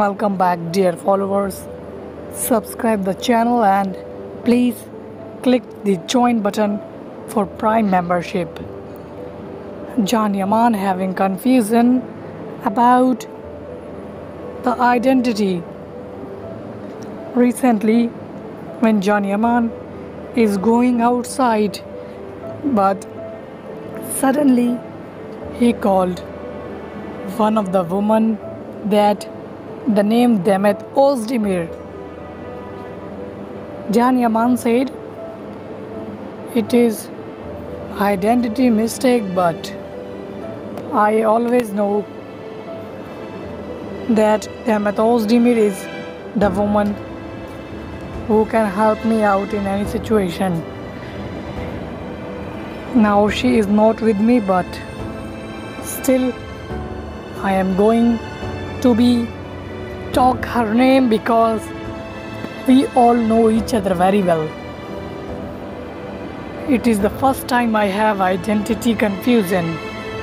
Welcome back, dear followers. Subscribe the channel and please click the join button for Prime membership. Can Yaman having confusion about the identity. Recently, when Can Yaman is going outside, but suddenly he called one of the women that the name Demet Ozdemir. Can Yaman said it is identity mistake but I always know that Demet Ozdemir is the woman who can help me out in any situation. Now she is not with me but still I am going to be talk her name because we all know each other very well. It is the first time I have identity confusion.